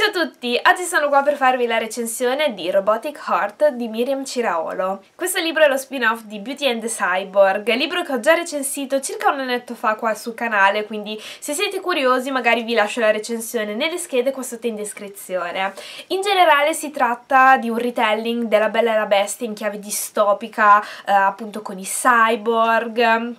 Ciao a tutti, oggi sono qua per farvi la recensione di Robotic Heart di Miriam Ciraolo. Questo libro è lo spin-off di Beauty and the Cyborg, libro che ho già recensito circa un annetto fa qua sul canale, quindi se siete curiosi magari vi lascio la recensione nelle schede qua sotto in descrizione. In generale si tratta di un retelling della Bella e la Bestia in chiave distopica, eh, appunto con i cyborg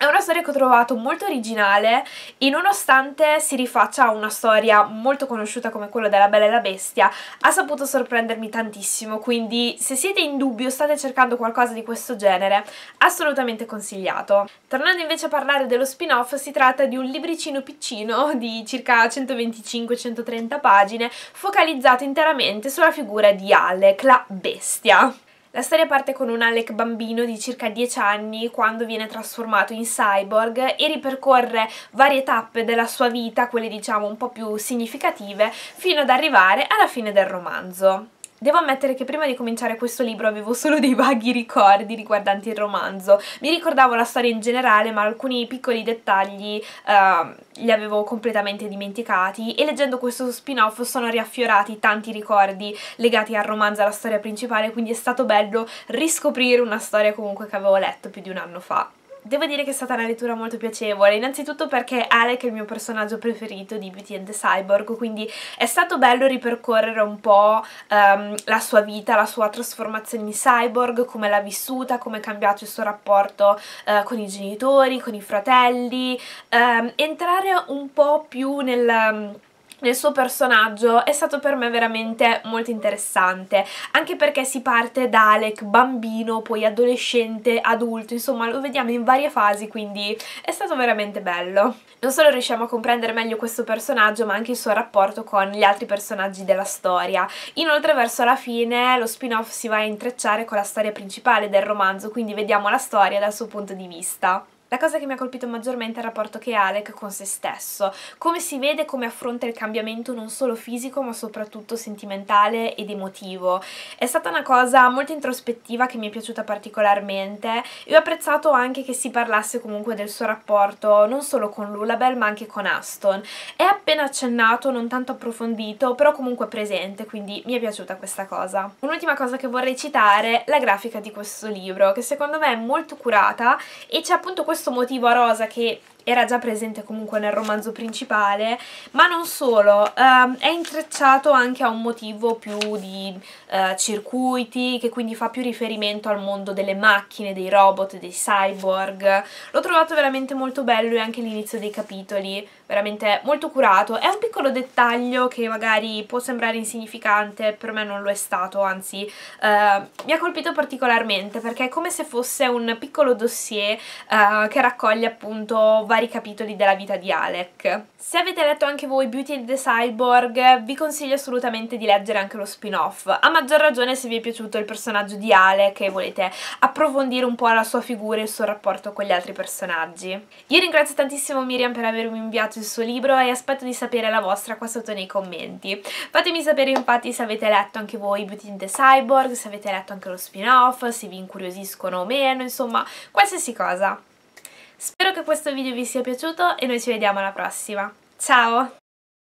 è una storia che ho trovato molto originale e nonostante si rifaccia a una storia molto conosciuta come quella della Bella e la Bestia, ha saputo sorprendermi tantissimo, quindi se siete in dubbio, state cercando qualcosa di questo genere, assolutamente consigliato. Tornando invece a parlare dello spin-off, si tratta di un libricino piccino di circa 125-130 pagine, focalizzato interamente sulla figura di Alec, la bestia. La storia parte con un Alec bambino di circa 10 anni quando viene trasformato in cyborg e ripercorre varie tappe della sua vita, quelle diciamo un po' più significative, fino ad arrivare alla fine del romanzo. Devo ammettere che prima di cominciare questo libro avevo solo dei vaghi ricordi riguardanti il romanzo. Mi ricordavo la storia in generale, ma alcuni piccoli dettagli uh, li avevo completamente dimenticati e leggendo questo spin-off sono riaffiorati tanti ricordi legati al romanzo, alla storia principale, quindi è stato bello riscoprire una storia comunque che avevo letto più di un anno fa. Devo dire che è stata una lettura molto piacevole, innanzitutto perché Alec è il mio personaggio preferito di Beauty and the Cyborg, quindi è stato bello ripercorrere un po' um, la sua vita, la sua trasformazione in cyborg, come l'ha vissuta, come è cambiato il suo rapporto uh, con i genitori, con i fratelli, um, entrare un po' più nel nel suo personaggio è stato per me veramente molto interessante, anche perché si parte da Alec bambino, poi adolescente, adulto, insomma lo vediamo in varie fasi, quindi è stato veramente bello. Non solo riusciamo a comprendere meglio questo personaggio, ma anche il suo rapporto con gli altri personaggi della storia. Inoltre verso la fine lo spin-off si va a intrecciare con la storia principale del romanzo, quindi vediamo la storia dal suo punto di vista. La cosa che mi ha colpito maggiormente è il rapporto che ha Alec con se stesso, come si vede come affronta il cambiamento non solo fisico ma soprattutto sentimentale ed emotivo. È stata una cosa molto introspettiva che mi è piaciuta particolarmente e ho apprezzato anche che si parlasse comunque del suo rapporto non solo con Lullabel ma anche con Aston. È appena accennato, non tanto approfondito, però comunque presente, quindi mi è piaciuta questa cosa. Un'ultima cosa che vorrei citare, la grafica di questo libro, che secondo me è molto curata e c'è appunto questo questo motivo rosa che era già presente comunque nel romanzo principale, ma non solo, um, è intrecciato anche a un motivo più di uh, circuiti, che quindi fa più riferimento al mondo delle macchine, dei robot, dei cyborg. L'ho trovato veramente molto bello e anche l'inizio dei capitoli, veramente molto curato. È un piccolo dettaglio che magari può sembrare insignificante, per me non lo è stato, anzi uh, mi ha colpito particolarmente perché è come se fosse un piccolo dossier uh, che raccoglie appunto vari capitoli della vita di Alec. Se avete letto anche voi Beauty and the Cyborg, vi consiglio assolutamente di leggere anche lo spin-off, a maggior ragione se vi è piaciuto il personaggio di Alec e volete approfondire un po' la sua figura e il suo rapporto con gli altri personaggi. Io ringrazio tantissimo Miriam per avermi inviato il suo libro e aspetto di sapere la vostra qua sotto nei commenti. Fatemi sapere infatti se avete letto anche voi Beauty and the Cyborg, se avete letto anche lo spin-off, se vi incuriosiscono o meno, insomma, qualsiasi cosa. Spero che questo video vi sia piaciuto e noi ci vediamo alla prossima. Ciao!